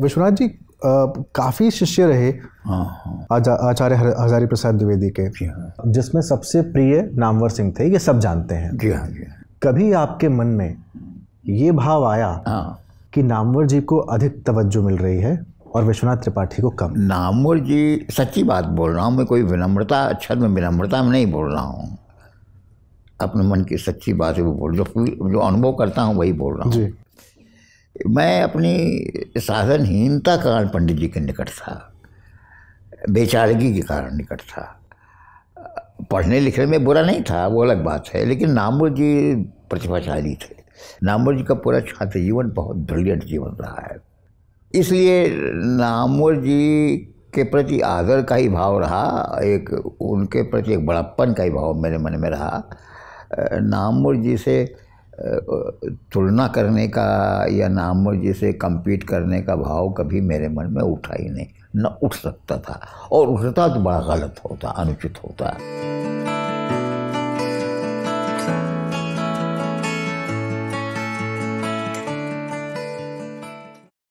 विश्वनाथ जी काफ़ी शिष्य रहे हाँ हाँ। आचार्य हजारी प्रसाद द्विवेदी के। हाँ। जिसमें सबसे प्रिय नामवर सिंह थे ये सब जानते हैं। जी हाँ जी कभी आपके मन में ये भाव आया कि नामवर जी को अधिक तवज्जो मिल रही है और विश्वनाथ त्रिपाठी को कम? नामवर जी सच्ची बात बोल रहा हूँ मैं कोई विनम्रता छद में विनम्रता में नहीं बोल रहा हूँ। अपने मन की सच्ची बात है वो बोल जो जो अनुभव करता हूँ वही बोल रहा हूँ। जी। मैं अपनी साधनहीनता के कारण पंडित जी के निकट था, बेचारगी के कारण निकट था। पढ़ने लिखने में बुरा नहीं था, वो अलग बात है, लेकिन नामुर जी प्रतिभाशाली थे। नामुर जी का पूरा छात्र जीवन बहुत ब्रिलियंट जीवन रहा है। इसलिए नामुर जी के प्रति आदर का ही भाव रहा, एक उनके प्रति एक बड़प्पन का ही भाव मेरे मन में रहा। नामुर जी से तुलना करने का या नाम जैसे कम्पीट करने का भाव कभी मेरे मन में उठा ही नहीं। न उठ सकता था और उठता तो बड़ा गलत होता, अनुचित होता।